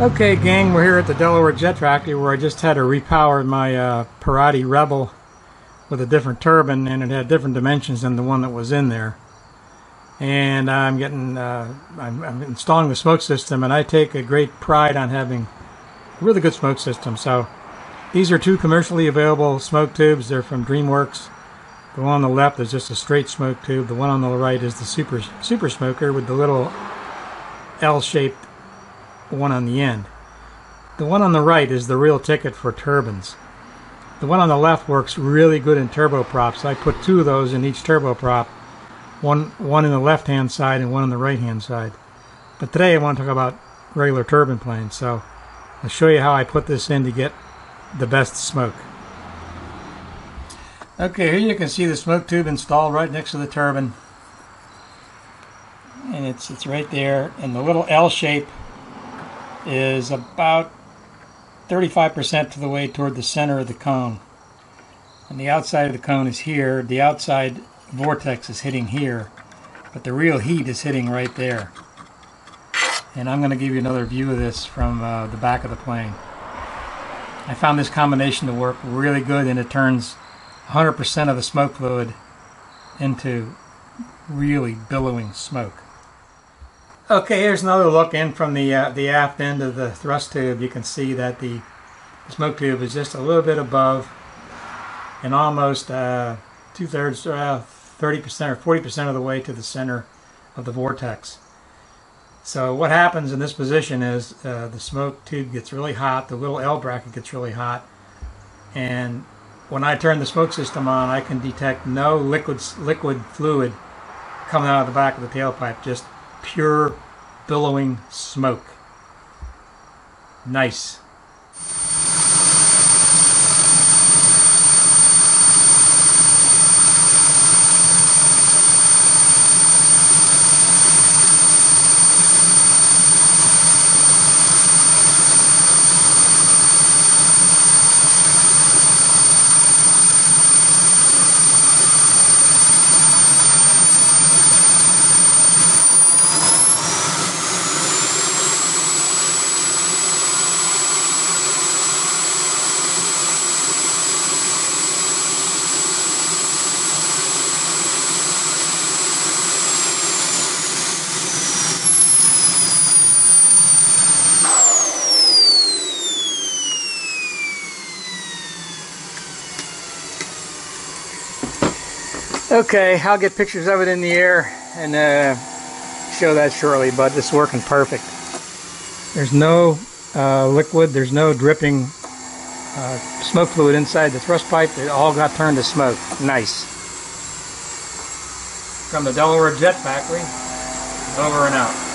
Okay, gang, we're here at the Delaware Jet Factory where I just had to repower my uh, Pirotti Rebel with a different turbine, and it had different dimensions than the one that was in there. And I'm getting, uh, I'm, I'm, installing the smoke system, and I take a great pride on having a really good smoke system. So these are two commercially available smoke tubes. They're from DreamWorks. The one on the left is just a straight smoke tube. The one on the right is the super super smoker with the little L-shaped one on the end. The one on the right is the real ticket for turbines. The one on the left works really good in turboprops. I put two of those in each turboprop, one one in the left hand side and one on the right hand side. But today I want to talk about regular turbine planes. So I'll show you how I put this in to get the best smoke. Okay, here you can see the smoke tube installed right next to the turbine. And it's it's right there in the little L shape is about 35% to the way toward the center of the cone. And the outside of the cone is here. The outside vortex is hitting here, but the real heat is hitting right there. And I'm going to give you another view of this from uh, the back of the plane. I found this combination to work really good and it turns 100% of the smoke fluid into really billowing smoke. Okay, here's another look in from the uh, the aft end of the thrust tube. You can see that the smoke tube is just a little bit above and almost uh, two-thirds, 30% uh, or 40% of the way to the center of the vortex. So what happens in this position is uh, the smoke tube gets really hot, the little L bracket gets really hot, and when I turn the smoke system on, I can detect no liquid liquid fluid coming out of the back of the tailpipe, just pure billowing smoke. Nice. Okay, I'll get pictures of it in the air and uh, show that shortly, but it's working perfect. There's no uh, liquid, there's no dripping uh, smoke fluid inside the thrust pipe. It all got turned to smoke. Nice. From the Delaware Jet Factory, over and out.